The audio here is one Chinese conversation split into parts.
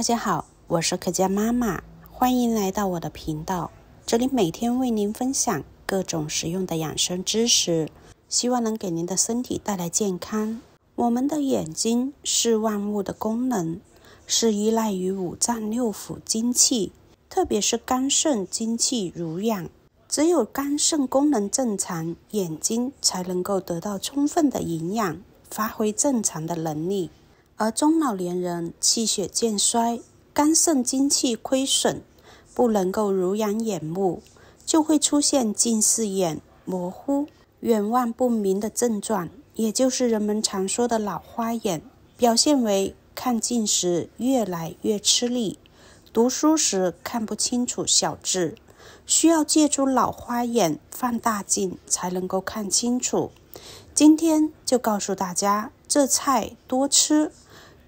大家好，我是可佳妈妈，欢迎来到我的频道。这里每天为您分享各种实用的养生知识，希望能给您的身体带来健康。我们的眼睛是万物的功能，是依赖于五脏六腑精气，特别是肝肾精气濡养。只有肝肾功能正常，眼睛才能够得到充分的营养，发挥正常的能力。而中老年人气血渐衰，肝肾精气亏损，不能够濡养眼目，就会出现近视眼、模糊、远望不明的症状，也就是人们常说的老花眼。表现为看近时越来越吃力，读书时看不清楚小字，需要借助老花眼放大镜才能够看清楚。今天就告诉大家，这菜多吃。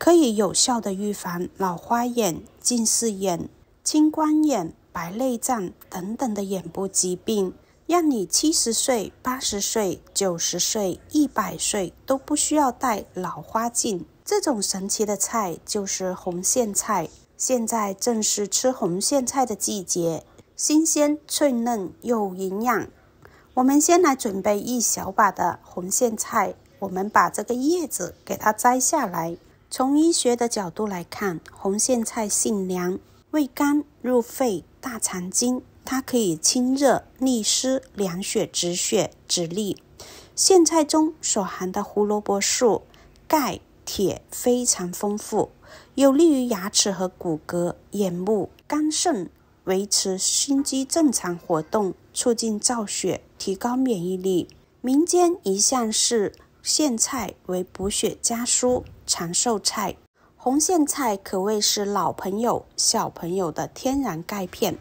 可以有效的预防老花眼、近视眼、青光眼、白内障等等的眼部疾病，让你七十岁、八十岁、九十岁、一百岁都不需要戴老花镜。这种神奇的菜就是红苋菜。现在正是吃红苋菜的季节，新鲜、脆嫩又营养。我们先来准备一小把的红苋菜，我们把这个叶子给它摘下来。从医学的角度来看，红苋菜性凉，味甘，入肺、大肠经。它可以清热利湿、凉血止血、止痢。苋菜中所含的胡萝卜素、钙、铁非常丰富，有利于牙齿和骨骼、眼目、肝肾，维持心肌正常活动，促进造血，提高免疫力。民间一向是苋菜为补血加蔬。长寿菜，红苋菜可谓是老朋友、小朋友的天然钙片。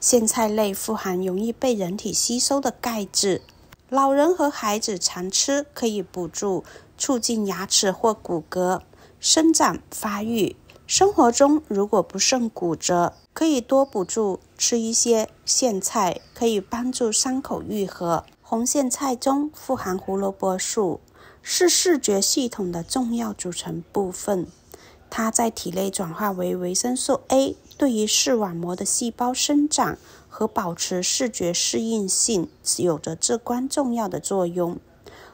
苋菜类富含容易被人体吸收的钙质，老人和孩子常吃，可以补助、促进牙齿或骨骼生长发育。生活中如果不慎骨折，可以多补助吃一些苋菜，可以帮助伤口愈合。红苋菜中富含胡萝卜素。是视觉系统的重要组成部分，它在体内转化为维生素 A，对于视网膜的细胞生长和保持视觉适应性有着至关重要的作用。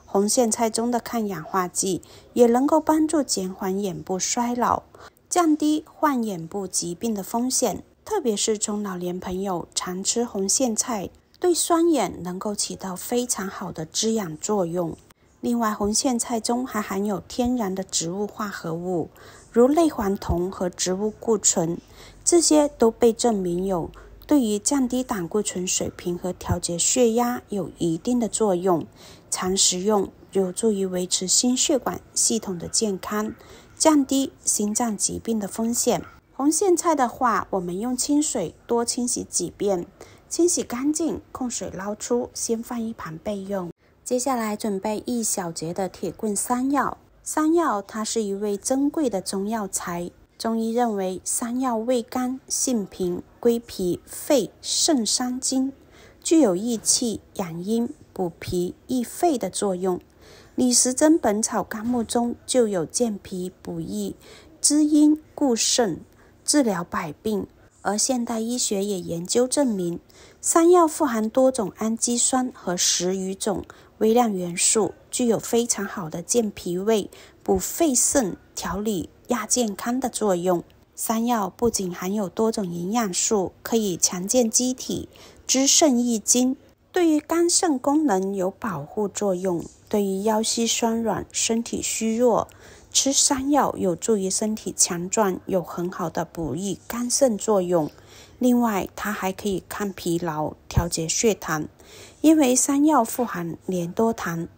红苋菜中的抗氧化剂也能够帮助减缓眼部衰老，降低患眼部疾病的风险。特别是中老年朋友常吃红苋菜，对双眼能够起到非常好的滋养作用。另外，红苋菜中还含有天然的植物化合物，如类黄酮和植物固醇，这些都被证明有对于降低胆固醇水平和调节血压有一定的作用。常食用有助于维持心血管系统的健康，降低心脏疾病的风险。红苋菜的话，我们用清水多清洗几遍，清洗干净，控水捞出，先放一旁备用。接下来准备一小节的铁棍山药。山药它是一味珍贵的中药材，中医认为山药味甘，性平，归脾、肺、肾三经，具有益气、养阴、补脾、益肺的作用。李时珍《本草纲目》中就有健脾补益、滋阴固肾、治疗百病。而现代医学也研究证明，山药富含多种氨基酸和十余种。微量元素具有非常好的健脾胃、补肺肾、调理亚健康的作用。山药不仅含有多种营养素，可以强健机体、滋肾益精，对于肝肾功能有保护作用。对于腰膝酸软、身体虚弱，吃山药有助于身体强壮，有很好的补益肝肾作用。另外，它还可以抗疲劳、调节血糖，因为山药富含粘多糖、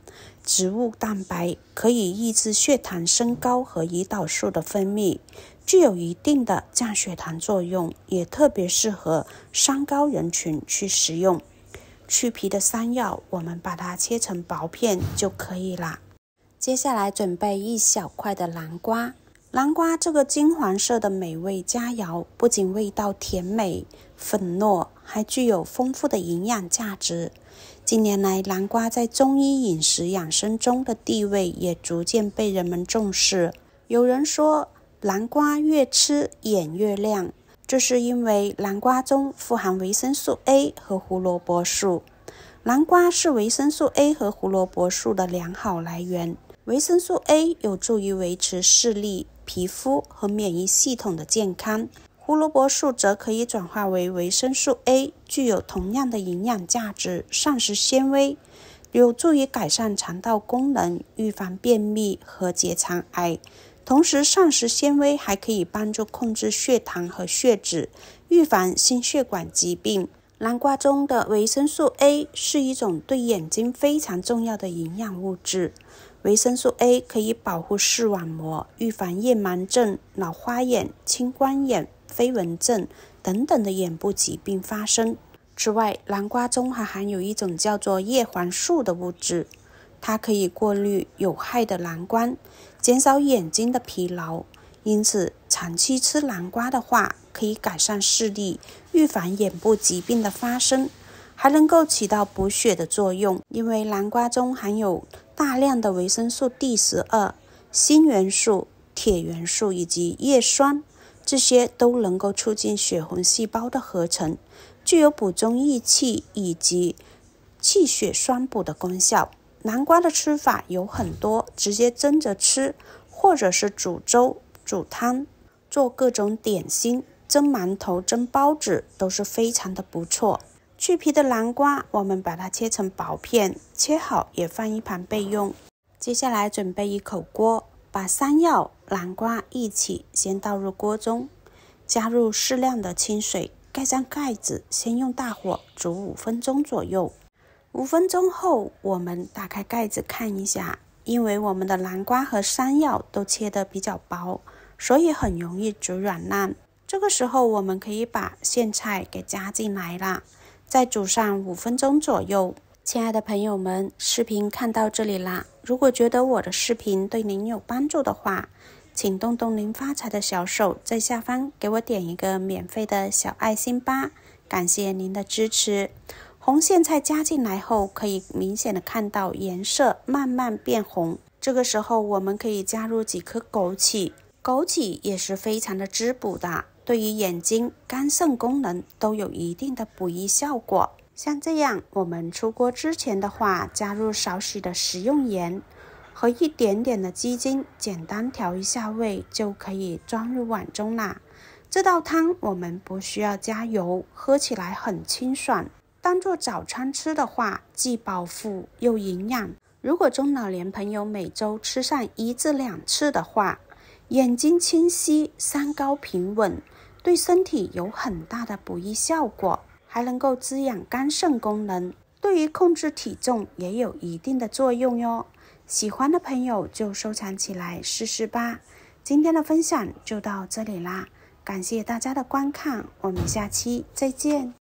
植物蛋白，可以抑制血糖升高和胰岛素的分泌，具有一定的降血糖作用，也特别适合三高人群去食用。去皮的山药，我们把它切成薄片就可以啦。接下来准备一小块的南瓜。南瓜这个金黄色的美味佳肴，不仅味道甜美粉糯，还具有丰富的营养价值。近年来，南瓜在中医饮食养生中的地位也逐渐被人们重视。有人说，南瓜越吃眼越亮，这是因为南瓜中富含维生素 A 和胡萝卜素。南瓜是维生素 A 和胡萝卜素的良好来源。维生素 A 有助于维持视力、皮肤和免疫系统的健康。胡萝卜素则可以转化为维生素 A，具有同样的营养价值。膳食纤维有助于改善肠道功能，预防便秘和结肠癌。同时，膳食纤维还可以帮助控制血糖和血脂，预防心血管疾病。南瓜中的维生素 A 是一种对眼睛非常重要的营养物质。维生素 A 可以保护视网膜，预防夜盲症、老花眼、青光眼。飞蚊症等等的眼部疾病发生。此外，南瓜中还含有一种叫做叶黄素的物质，它可以过滤有害的蓝光，减少眼睛的疲劳。因此，长期吃南瓜的话，可以改善视力，预防眼部疾病的发生，还能够起到补血的作用。因为南瓜中含有大量的维生素 D 十二、锌元素、铁元素以及叶酸。这些都能够促进血红细胞的合成，具有补中益气以及气血双补的功效。南瓜的吃法有很多，直接蒸着吃，或者是煮粥、煮汤，做各种点心、蒸馒头、蒸包子都是非常的不错。去皮的南瓜，我们把它切成薄片，切好也放一旁备用。接下来准备一口锅。把山药、南瓜一起先倒入锅中，加入适量的清水，盖上盖子，先用大火煮五分钟左右。五分钟后，我们打开盖子看一下，因为我们的南瓜和山药都切得比较薄，所以很容易煮软烂。这个时候，我们可以把苋菜给加进来了，再煮上五分钟左右。亲爱的朋友们，视频看到这里啦。如果觉得我的视频对您有帮助的话，请动动您发财的小手，在下方给我点一个免费的小爱心吧，感谢您的支持。红苋菜加进来后，可以明显的看到颜色慢慢变红。这个时候，我们可以加入几颗枸杞，枸杞也是非常的滋补的，对于眼睛、肝肾功能都有一定的补益效果。像这样，我们出锅之前的话，加入少许的食用盐和一点点的鸡精，简单调一下味，就可以装入碗中啦。这道汤我们不需要加油，喝起来很清爽。当做早餐吃的话，既饱腹又营养。如果中老年朋友每周吃上一至两次的话，眼睛清晰，三高平稳，对身体有很大的补益效果。还能够滋养肝肾功能，对于控制体重也有一定的作用哟。喜欢的朋友就收藏起来试试吧。今天的分享就到这里啦，感谢大家的观看，我们下期再见。